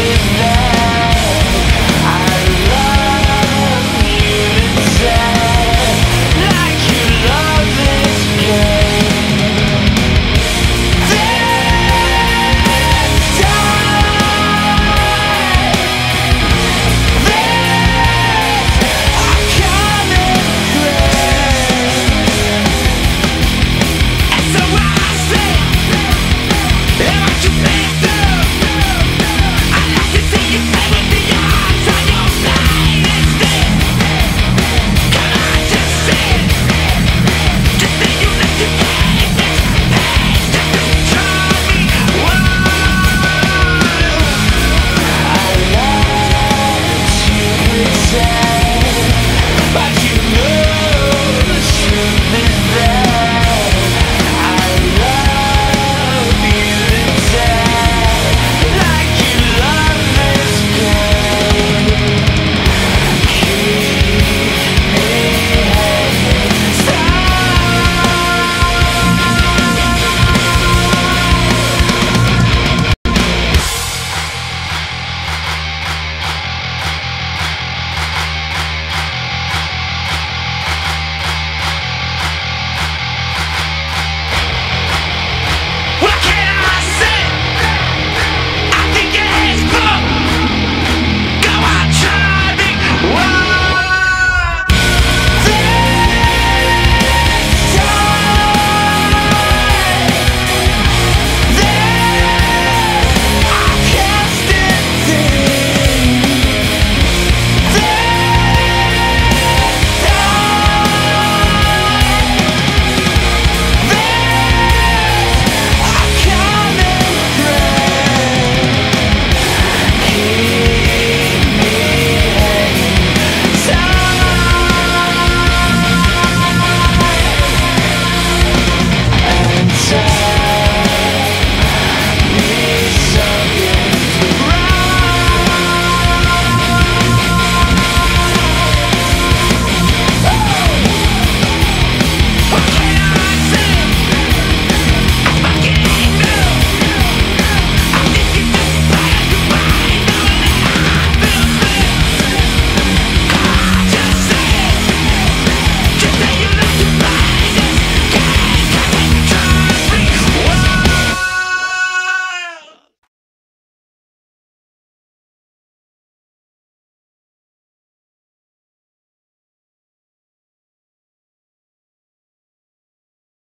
Yeah.